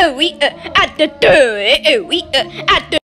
oh we uh, at the door, oh we uh, at the